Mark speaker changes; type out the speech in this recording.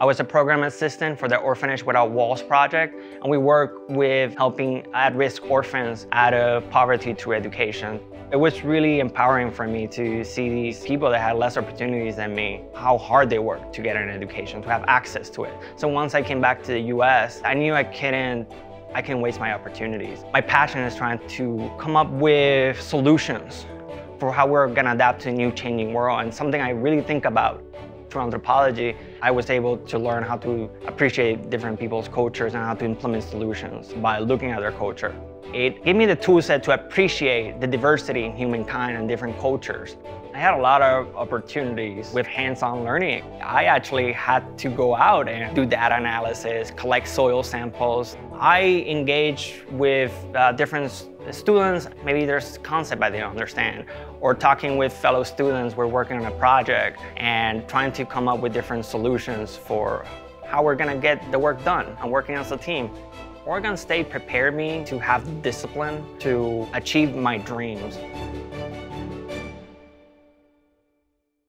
Speaker 1: I was a program assistant for the Orphanage Without Walls project, and we work with helping at-risk orphans out of poverty through education. It was really empowering for me to see these people that had less opportunities than me, how hard they work to get an education, to have access to it. So once I came back to the US, I knew I couldn't I can waste my opportunities. My passion is trying to come up with solutions for how we're gonna adapt to a new changing world and something I really think about through anthropology, I was able to learn how to appreciate different people's cultures and how to implement solutions by looking at their culture. It gave me the tool set to appreciate the diversity in humankind and different cultures. I had a lot of opportunities with hands-on learning. I actually had to go out and do data analysis, collect soil samples. I engage with uh, different students, maybe there's concept I didn't understand, or talking with fellow students, we're working on a project and trying to come up with different solutions for how we're gonna get the work done and working as a team. Oregon State prepared me to have discipline to achieve my dreams.